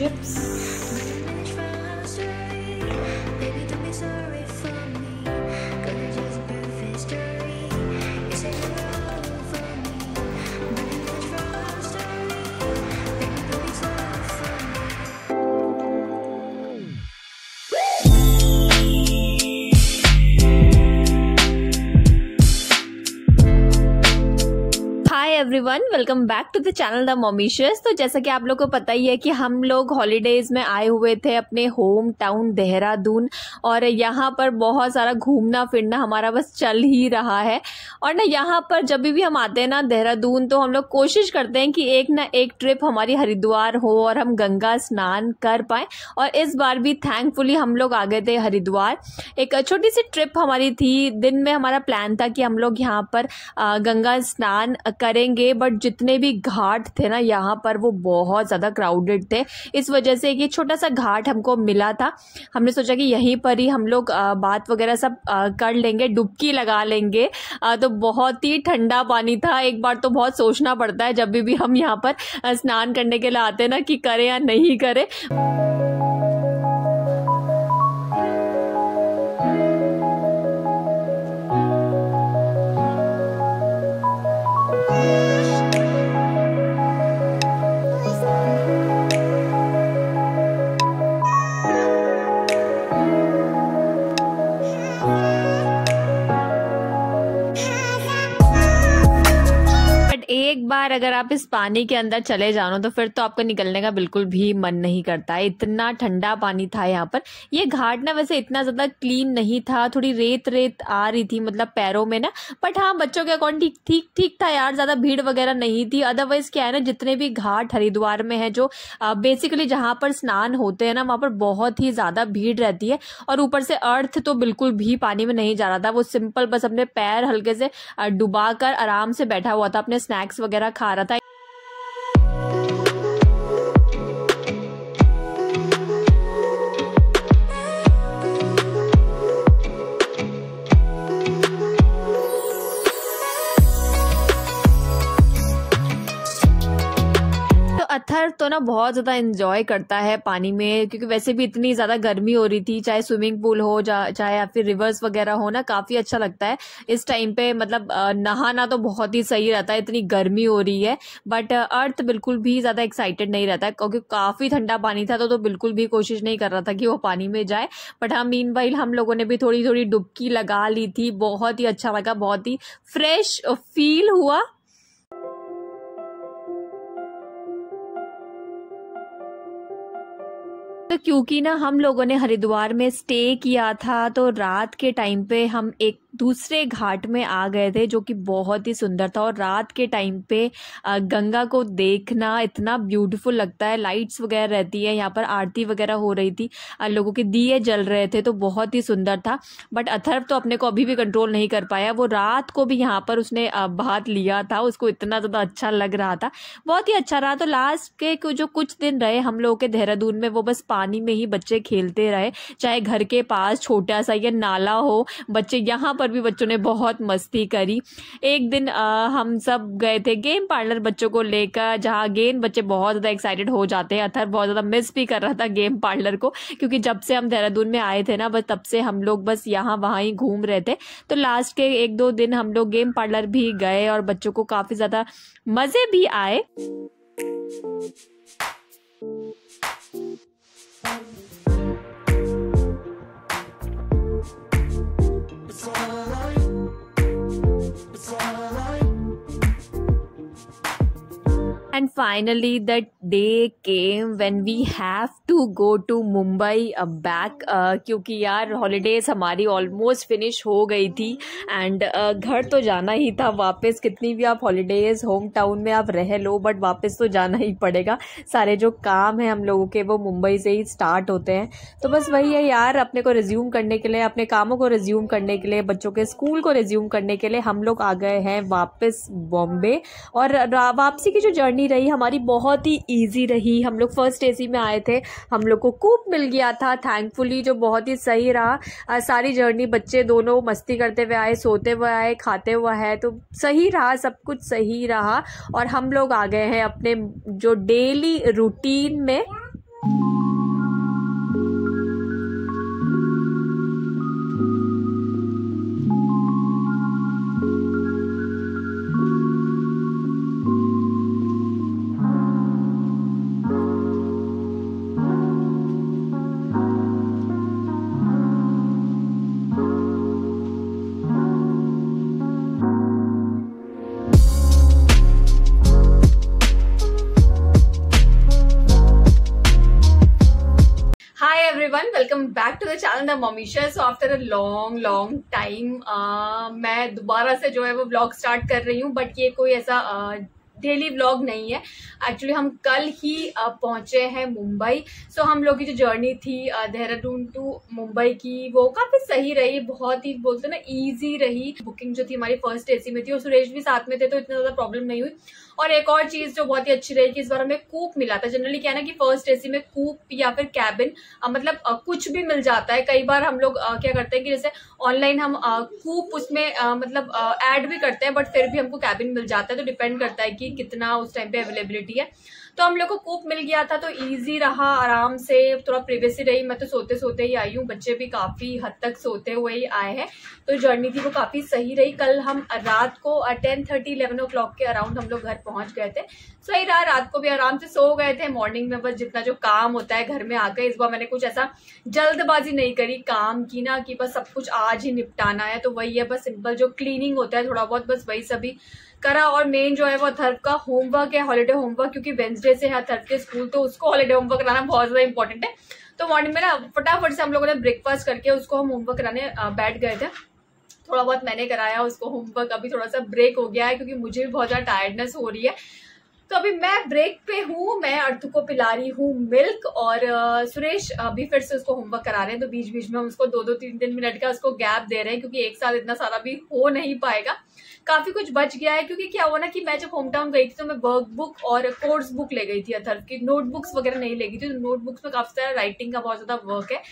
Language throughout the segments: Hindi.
chips. Everyone welcome back to the channel the मोमिशियस तो जैसा कि आप लोग को पता ही है कि हम लोग हॉलीडेज में आए हुए थे अपने होम टाउन देहरादून, और यहाँ पर बहुत सारा घूमना फिरना हमारा बस चल ही रहा है। और ना यहाँ पर जब भी हम आते हैं ना देहरादून तो हम लोग कोशिश करते हैं कि एक ना एक ट्रिप हमारी हरिद्वार हो और हम गंगा स्नान कर पाए। और इस बार भी थैंकफुली हम लोग आ गए थे हरिद्वार। एक छोटी सी ट्रिप हमारी थी। दिन में हमारा प्लान था कि हम लोग यहाँ पर गंगा स्नान करेंगे। बट जितने भी घाट थे ना यहाँ पर वो बहुत ज़्यादा क्राउडेड थे। इस वजह से ये छोटा सा घाट हमको मिला था। हमने सोचा कि यहीं पर ही हम लोग बात वगैरह सब कर लेंगे डुबकी लगा लेंगे। तो बहुत ही ठंडा पानी था। एक बार तो बहुत सोचना पड़ता है जब भी, भी हम यहाँ पर स्नान करने के लिए आते ना कि करें या नहीं करें। बार अगर आप इस पानी के अंदर चले जाओ तो फिर तो आपको निकलने का बिल्कुल भी मन नहीं करता। है इतना ठंडा पानी था यहाँ पर। ये घाट ना वैसे इतना ज़्यादा क्लीन नहीं था, थोड़ी रेत रेत आ रही थी मतलब पैरों में ना। बट हाँ बच्चों के अकॉर्डिंग ठीक ठीक ठीक था यार, ज़्यादा भीड़ वगैरह नहीं थी। अदरवाइज़ क्या है ना, जितने भी घाट हरिद्वार में है, जो बेसिकली जहाँ पर स्नान होते हैं ना, वहाँ पर बहुत ही ज़्यादा भीड़ रहती है। और ऊपर से अर्थ तो बिल्कुल भी पानी में नहीं जा रहा था। वो सिंपल बस अपने पैर हल्के से डुबा कर आराम से बैठा हुआ था, अपने स्नैक्स वगैरह खा रहा था बहुत ज़्यादा इंजॉय करता है पानी में क्योंकि वैसे भी इतनी ज़्यादा गर्मी हो रही थी चाहे स्विमिंग पूल हो चाहे या फिर रिवर्स वगैरह हो ना काफ़ी अच्छा लगता है। इस टाइम पे मतलब नहाना तो बहुत ही सही रहता है इतनी गर्मी हो रही है बट अर्थ बिल्कुल भी ज़्यादा एक्साइटेड नहीं रहता है क्योंकि काफ़ी ठंडा पानी था तो, तो बिल्कुल भी कोशिश नहीं कर रहा था कि वो पानी में जाए बट हाँ मीन हम लोगों ने भी थोड़ी थोड़ी डुबकी लगा ली थी बहुत ही अच्छा लगा बहुत ही फ्रेश फील हुआ। तो क्योंकि ना हम लोगों ने हरिद्वार में स्टे किया था तो रात के टाइम पे हम एक दूसरे घाट में आ गए थे, जो कि बहुत ही सुंदर था। और रात के टाइम पे गंगा को देखना इतना ब्यूटीफुल लगता है। लाइट्स वगैरह रहती है, यहाँ पर आरती वगैरह हो रही थी लोगों के दिए जल रहे थे तो बहुत ही सुंदर था। बट अथर्व तो अपने को अभी भी कंट्रोल नहीं कर पाया। वो रात को भी यहाँ पर उसने भात लिया था, उसको इतना ज़्यादा अच्छा लग रहा था। बहुत ही अच्छा रहा। तो लास्ट के, जो कुछ दिन रहे हम लोगों के देहरादून में, वो बस पानी में ही बच्चे खेलते रहे। चाहे घर के पास छोटा सा या नाला हो, बच्चे यहाँ पर भी बच्चों ने बहुत मस्ती करी। एक दिन अ, हम सब गए थे गेम पार्लर बच्चों को लेकर जहाँ गेम बच्चे बहुत ज़्यादा एक्साइटेड हो जाते हैं अथर बहुत ज़्यादा मिस भी कर रहा था गेम पार्लर को क्योंकि जब से हम देहरादून में आए थे ना बस तब से हम लोग बस यहाँ वहाँ ही घूम रहे थे। तो लास्ट के एक दो दिन हम लोग गेम पार्लर भी गए और बच्चों को काफ़ी ज़्यादा मज़े भी आए। And finally the day came when we have to go to Mumbai back क्योंकि यार हॉलीडेज हमारी ऑलमोस्ट फिनिश हो गई थी। एंड uh, घर तो जाना ही था वापस। कितनी भी आप हॉलीडेज होम टाउन में आप रह लो बट वापस तो जाना ही पड़ेगा। सारे जो काम है हम लोगों के वो मुंबई से ही स्टार्ट होते हैं। तो बस वही है यार अपने को रिज्यूम करने के लिए अपने कामों को रिज्यूम करने के लिए बच्चों के स्कूल को रिज्यूम करने के लिए हम लोग आ गए हैं वापस बॉम्बे और वापसी की जो जर्नी रही हमारी बहुत ही ईजी रही। हम लोग फ़र्स्ट एसी में आए थे हम लोग को कूप मिल गया था थैंकफुली जो बहुत ही सही रहा। आ, सारी जर्नी बच्चे दोनों मस्ती करते हुए आए सोते हुए आए खाते हुए आए तो सही रहा सब कुछ सही रहा। और हम लोग आ गए हैं अपने जो डेली रूटीन में। Welcome back to the channel मॉमिशा so after a long long time मैं दोबारा से जो है वो ब्लॉग स्टार्ट कर रही हूँ बट ये कोई ऐसा डेली uh, व्लॉग नहीं है। एक्चुअली हम कल ही uh, पहुँचे हैं मुंबई। सो so, हम लोग की जो जर्नी थी uh, देहरादून टू मुंबई की वो काफ़ी सही रही बहुत ही बोलते ना इजी रही। बुकिंग जो थी हमारी फ़र्स्ट एसी में थी और सुरेश भी साथ में थे तो इतना ज़्यादा प्रॉब्लम नहीं हुई। और एक और चीज़ जो बहुत ही अच्छी रही कि इस बार हमें कूप मिला था। जनरली क्या है ना कि फ़र्स्ट एसी में कूप या फिर कैबिन मतलब कुछ भी मिल जाता है। कई बार हम लोग क्या करते हैं कि जैसे ऑनलाइन हम कूप उसमें मतलब ऐड भी करते हैं बट फिर भी हमको कैबिन मिल जाता है तो डिपेंड करता है कि कितना उस टाइम पे अवेलेबिलिटी है। तो हम लोग को कूप मिल गया था तो इजी रहा, आराम से, थोड़ा प्रिवेसी रही। मैं तो सोते सोते ही आई हूँ, बच्चे भी काफ़ी हद तक सोते हुए ही आए हैं। तो जर्नी थी वो काफ़ी सही रही। कल हम रात को ten thirty eleven o'clock के अराउंड हम लोग घर पहुँच गए थे। सही रहा, रात को भी आराम से सो गए थे। मॉर्निंग में बस जितना जो काम होता है, घर में आकर इस बार मैंने कुछ ऐसा जल्दबाजी नहीं करी, काम की ना कि बस सब कुछ आज ही निपटाना है। तो वही है, बस सिंपल जो क्लीनिंग होता है, थोड़ा बहुत बस वही सभी करा और मेन जो है वो अथर्व का होमवर्क है हॉलीडे होमवर्क क्योंकि वेंसडे से है अथर्व के स्कूल तो उसको हॉलीडे होमवर्क कराना बहुत ज़्यादा इंपॉर्टेंट है। तो मॉर्निंग में ना फटाफट से हम लोगों ने ब्रेकफास्ट करके उसको हम होमवर्क कराने बैठ गए थे। थोड़ा बहुत मैंने कराया, उसको होमवर्क अभी थोड़ा सा ब्रेक हो गया है, क्योंकि मुझे भी बहुत ज़्यादा टायर्डनेस हो रही है। तो अभी मैं ब्रेक पे हूँ, मैं अर्थ को पिला रही हूँ, मिल्क और सुरेश अभी फिर से उसको होमवर्क करा रहे हैं तो बीच बीच में हम उसको दो दो, तीन तीन मिनट का उसको गैप दे रहे हैं, क्योंकि एक साथ इतना सारा भी हो नहीं पाएगा। काफ़ी कुछ बच गया है, क्योंकि क्या हुआ ना कि मैं जब होम टाउन गई थी तो मैं वर्क बुक और कोर्स बुक ले गई थी अथर्व की। नोटबुक्स वगैरह नहीं ले गई थी तो नोटबुक्स में काफ़ी सारा राइटिंग का बहुत ज़्यादा वर्क है।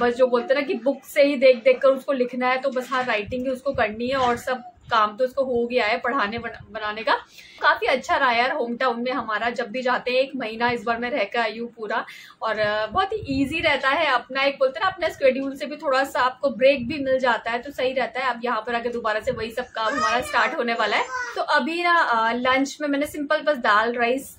बस जो बोलते ना कि बुक से ही देख देख कर उसको लिखना है तो बस हाँ राइटिंग ही उसको करनी है और सब काम तो उसको हो गया है पढ़ाने बनाने का। काफ़ी अच्छा रहा यार होम टाउन में हमारा, जब भी जाते हैं, एक महीना इस बार मैं रहकर आई हूँ पूरा। और बहुत ही इजी रहता है अपना, एक बोलते ना, अपने स्केड्यूल से भी थोड़ा सा आपको ब्रेक भी मिल जाता है तो सही रहता है। अब यहाँ पर आके दोबारा से वही सब काम हमारा स्टार्ट होने वाला है तो अभी ना लंच में मैंने सिंपल बस दाल राइस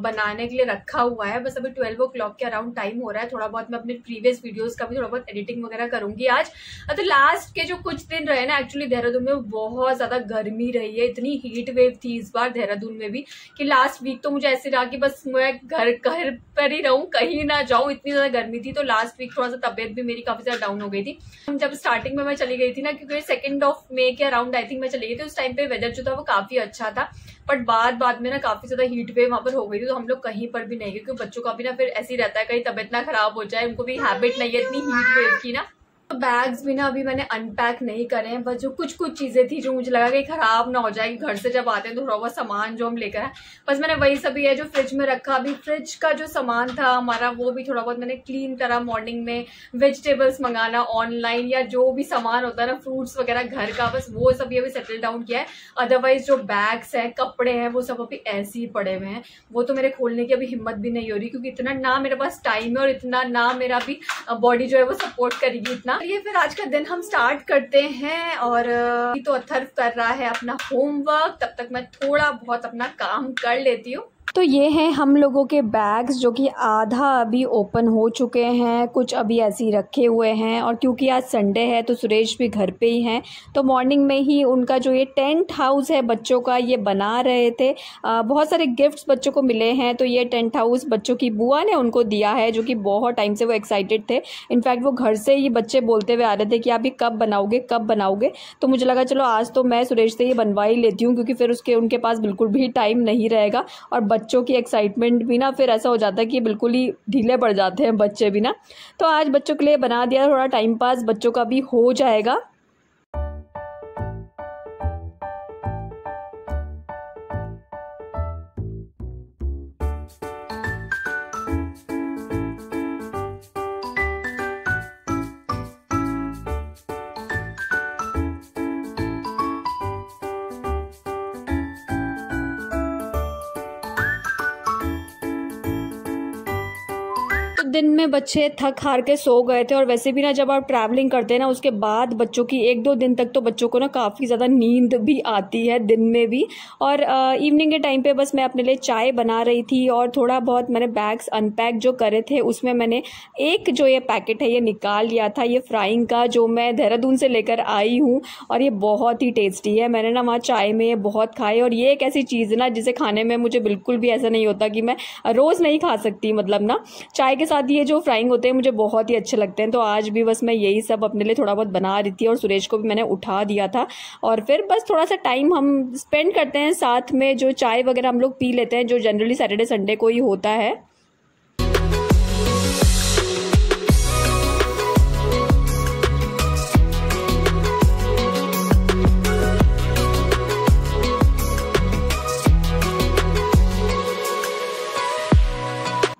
बनाने के लिए रखा हुआ है। बस अभी ट्वेल्व ओ क्लॉक के अराउंड टाइम हो रहा है। थोड़ा बहुत मैं अपने प्रीवियस वीडियोज़ का भी थोड़ा बहुत एडिटिंग वगैरह करूँगी आज। तो लास्ट के जो कुछ दिन रहे ना एक्चुअली देहरादून में बहुत ज़्यादा गर्मी रही है। इतनी हीट वेव थी इस बार देहरादून में भी कि लास्ट वीक तो मुझे ऐसे रहा कि बस मैं घर घर पर ही रहूँ, कहीं ना जाऊँ, इतनी ज़्यादा गर्मी थी तो लास्ट वीक थोड़ा सा तबियत भी मेरी काफ़ी ज़्यादा डाउन हो गई थी। जब स्टार्टिंग में मैं चली गई थी ना, क्योंकि सेकंड ऑफ़ मे के अराउंड आई थिंक मैं चली गई थी, उस टाइम पे वेदर जो था वो काफ़ी अच्छा था बट बाद बाद में ना काफ़ी ज़्यादा हीट वेव वहाँ पर हो गई थी तो हम लोग कहीं पर भी नहीं गए, क्योंकि बच्चों का भी ना फिर ऐसे ही रहता है, कहीं तबियत ना खराब हो जाए, उनको भी हैबिट नहीं है इतनी हीट वेव की ना। बैग्स भी ना अभी मैंने अनपैक नहीं करे हैं, बस जो कुछ कुछ चीज़ें थी जो मुझे लगा कि खराब ना हो जाए घर से जब आते हैं तो थोड़ा बहुत सामान जो हम लेकर आए। बस मैंने वही सभी है जो फ्रिज में रखा। अभी फ्रिज का जो सामान था, हमारा वो भी थोड़ा बहुत मैंने क्लीन करा मॉर्निंग में। वेजिटेबल्स मंगाना ऑनलाइन या जो भी सामान होता है ना फ्रूट्स वगैरह घर का, बस वो सभी अभी सेटल डाउन किया है। अदरवाइज़ जो बैग्स है, कपड़े हैं, वो सब अभी ऐसे ही पड़े हुए हैं। वो तो मेरे खोलने की अभी हिम्मत भी नहीं हो रही, क्योंकि इतना ना मेरे पास टाइम है और इतना ना मेरा भी बॉडी जो है वो सपोर्ट करेगी इतना। ये फिर आज का दिन हम स्टार्ट करते हैं और तो अथर्व कर रहा है अपना होमवर्क तब तक मैं थोड़ा बहुत अपना काम कर लेती हूँ। तो ये हैं हम लोगों के बैग्स जो कि आधा अभी ओपन हो चुके हैं कुछ अभी ऐसे ही रखे हुए हैं और क्योंकि आज संडे है तो सुरेश भी घर पे ही हैं तो मॉर्निंग में ही उनका जो ये टेंट हाउस है बच्चों का ये बना रहे थे। आ, बहुत सारे गिफ्ट्स बच्चों को मिले हैं तो ये टेंट हाउस बच्चों की बुआ ने उनको दिया है जो कि बहुत टाइम से वो एक्साइटेड थे। इनफैक्ट वो घर से ही बच्चे बोलते हुए आ रहे थे कि आप ये कब बनाओगे कब बनाओगे? तो मुझे लगा चलो आज तो मैं सुरेश से ये बनवा ही लेती हूँ क्योंकि फिर उसके उनके पास बिल्कुल भी टाइम नहीं रहेगा और की एक्साइटमेंट भी ना, फिर ऐसा हो जाता है कि बिल्कुल ही ढीले पड़ जाते हैं बच्चे भी ना। तो आज बच्चों के लिए बना दिया, थोड़ा टाइम पास बच्चों का भी हो जाएगा। दिन में बच्चे थक हार के सो गए थे और वैसे भी ना जब आप ट्रैवलिंग करते हैं ना, उसके बाद बच्चों की एक दो दिन तक तो बच्चों को ना काफ़ी ज़्यादा नींद भी आती है दिन में भी। और इवनिंग के टाइम पे बस मैं अपने लिए चाय बना रही थी और थोड़ा बहुत मैंने बैग्स अनपैक जो करे थे, उसमें मैंने एक जो ये पैकेट है ये निकाल लिया था, ये फ्राइंग का जो मैं देहरादून से लेकर आई हूँ और ये बहुत ही टेस्टी है। मैंने ना वहाँ चाय में ये बहुत खाए और ये एक ऐसी चीज़ है ना, जिसे खाने में मुझे बिल्कुल भी ऐसा नहीं होता कि मैं रोज़ नहीं खा सकती मतलब ना। चाय के साथ साथ ये जो फ्राइंग होते हैं, मुझे बहुत ही अच्छे लगते हैं। तो आज भी बस मैं यही सब अपने लिए थोड़ा बहुत बना रही थी और सुरेश को भी मैंने उठा दिया था। और फिर बस थोड़ा सा टाइम हम स्पेंड करते हैं साथ में जो चाय वगैरह हम लोग पी लेते हैं, जो जनरली सैटरडे संडे को ही होता है।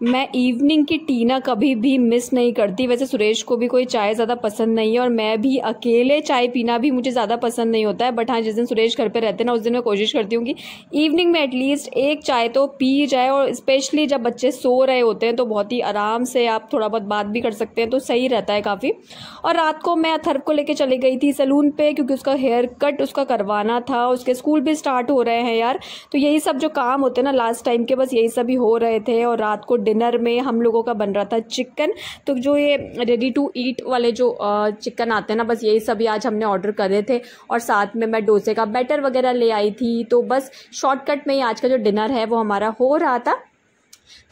मैं इवनिंग की टीना कभी भी मिस नहीं करती। वैसे सुरेश को भी कोई चाय ज़्यादा पसंद नहीं है और मैं भी अकेले चाय पीना भी मुझे ज़्यादा पसंद नहीं होता है। बट हाँ जिस दिन सुरेश घर पे रहते हैं ना, उस दिन मैं कोशिश करती हूँ कि इवनिंग में एटलीस्ट एक चाय तो पी जाए और स्पेशली जब बच्चे सो रहे होते हैं तो बहुत ही आराम से आप थोड़ा बहुत बात भी कर सकते हैं तो सही रहता है काफ़ी। और रात को मैं अथर्व को लेकर चली गई थी सलून पर क्योंकि उसका हेयर कट उसका करवाना था। उसके स्कूल भी स्टार्ट हो रहे हैं यार। तो यही सब जो काम होते हैं ना लास्ट टाइम के बस यही सब ही हो रहे थे और रात को डिनर में हम लोगों का बन रहा था चिकन। तो जो ये रेडी टू ईट वाले जो चिकन आते हैं ना, बस यही सभी आज हमने ऑर्डर करे थे और साथ में मैं डोसे का बैटर वगैरह ले आई थी। तो बस शॉर्टकट में ही आज का जो डिनर है वो हमारा हो रहा था।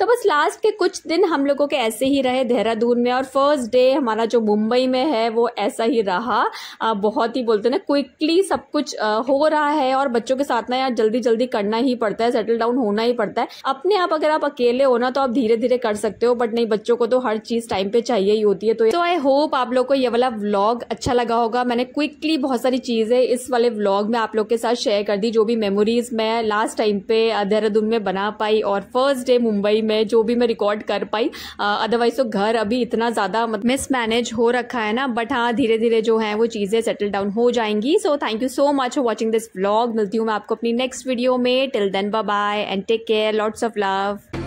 तो बस लास्ट के कुछ दिन हम लोगों के ऐसे ही रहे देहरादून में और फ़र्स्ट डे हमारा जो मुंबई में है वो ऐसा ही रहा। आ, बहुत ही बोलते ना क्विकली सब कुछ आ, हो रहा है और बच्चों के साथ ना यार जल्दी जल्दी करना ही पड़ता है सेटल डाउन होना ही पड़ता है। अपने आप अगर आप अकेले हो ना तो आप धीरे धीरे कर सकते हो बट नहीं बच्चों को तो हर चीज़ टाइम पे चाहिए ही होती है। तो आई होप आप लोग को ये वाला व्लॉग अच्छा लगा होगा। मैंने क्विकली बहुत सारी चीज़ें इस वाले व्लॉग में आप लोग के साथ शेयर कर दी जो भी मेमोरीज मैं लास्ट टाइम पे देहरादून में बना पाई और फ़र्स्ट डे मुंबई में में जो भी मैं रिकॉर्ड कर पाई अदरवाइज़ तो घर अभी इतना ज़्यादा मिस मैनेज हो रखा है ना बट हाँ धीरे धीरे जो है वो चीज़ें सेटल डाउन हो जाएँगी। So thank you so much for watching this blog मिलती हूँ मैं आपको अपनी नेक्स्ट वीडियो में। Till then bye and take care lots of love